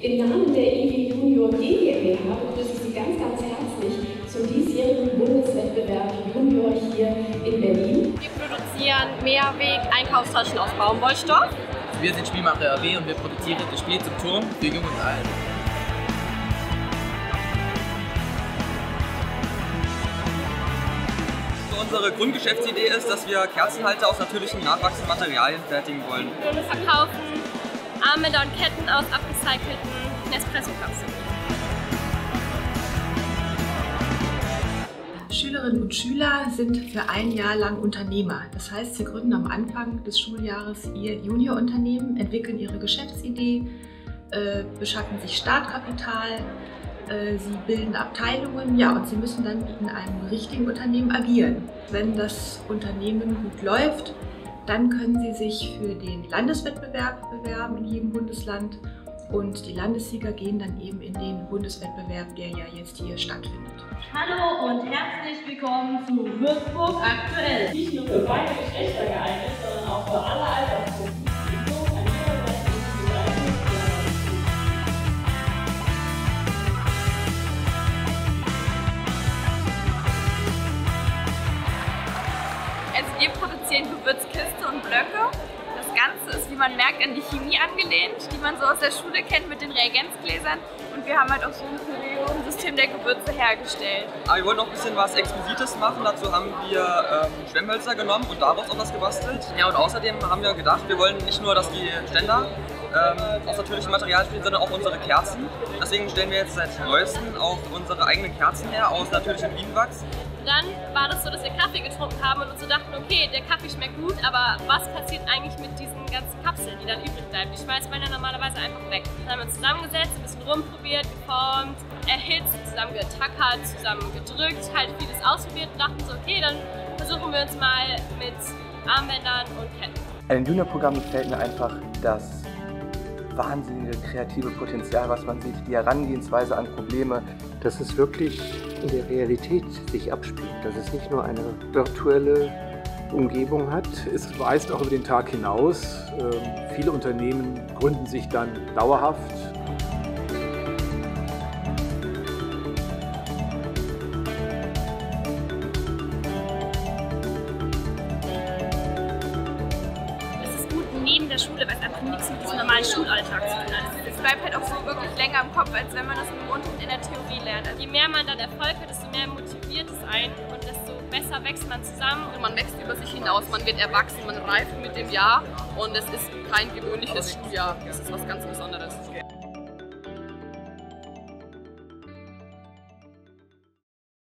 Im Namen der IW Junior GmbH begrüße ich Sie ganz, ganz herzlich zum diesjährigen Bundeswettbewerb Junior hier in Berlin. Wir produzieren Mehrweg-Einkaufstaschen aus Baumwollstoff. Wir sind Spielmacher RW und wir produzieren das Spiel zum Turm für Jung und Alt. Unsere Grundgeschäftsidee ist, dass wir Kerzenhalter aus natürlichen nachwachsenden Materialien fertigen wollen. Wir verkaufen Armbänder und Ketten aus upgecycelten Nespresso-Kapseln. Schülerinnen und Schüler sind für ein Jahr lang Unternehmer. Das heißt, sie gründen am Anfang des Schuljahres ihr Juniorunternehmen, entwickeln ihre Geschäftsidee, äh, beschaffen sich Startkapital, äh, sie bilden Abteilungen, ja, und sie müssen dann in einem richtigen Unternehmen agieren. Wenn das Unternehmen gut läuft, dann können sie sich für den Landeswettbewerb bewerben in jedem Bundesland und die Landessieger gehen dann eben in den Bundeswettbewerb, der ja jetzt hier stattfindet. Hallo und herzlich willkommen zu Würzburg aktuell. Nicht nur für beide Geschlechter Gewürzkiste und Blöcke. Das Ganze ist, wie man merkt, an die Chemie angelehnt, die man so aus der Schule kennt mit den Reagenzgläsern. Und wir haben halt auch so ein System der Gewürze hergestellt. Aber wir wollen noch ein bisschen was Exquisites machen. Dazu haben wir ähm, Schwemmhölzer genommen und daraus auch was gebastelt. Ja, und außerdem haben wir gedacht, wir wollen nicht nur, dass die Ständer ähm, aus natürlichen Materialien spielen, sondern auch unsere Kerzen. Deswegen stellen wir jetzt seit neuestem auch unsere eigenen Kerzen her aus natürlichem Bienenwachs dann war das so, dass wir Kaffee getrunken haben und uns so dachten, okay, der Kaffee schmeckt gut, aber was passiert eigentlich mit diesen ganzen Kapseln, die dann übrig bleiben? Die schmeißt man ja normalerweise einfach weg. Dann haben wir uns zusammengesetzt, ein bisschen rumprobiert, geformt, erhitzt, zusammen getackert, zusammen gedrückt, halt vieles ausprobiert und dachten so, okay, dann versuchen wir uns mal mit Armbändern und Ketten. An den Junior-Programm gefällt mir einfach das wahnsinnige kreative Potenzial, was man sieht, die Herangehensweise an Probleme. Dass es wirklich in der Realität sich abspielt, dass es nicht nur eine virtuelle Umgebung hat. Es weist auch über den Tag hinaus. Ähm, viele Unternehmen gründen sich dann dauerhaft Schulalltag zu tun. Es bleibt halt auch so wirklich länger im Kopf, als wenn man das im Unterricht in der Theorie lernt. Also je mehr man dann Erfolg hat, desto mehr motiviert es einen und desto besser wächst man zusammen. Und man wächst über sich hinaus, man wird erwachsen, man reift mit dem Jahr und es ist kein gewöhnliches Schuljahr. Es ist was ganz Besonderes.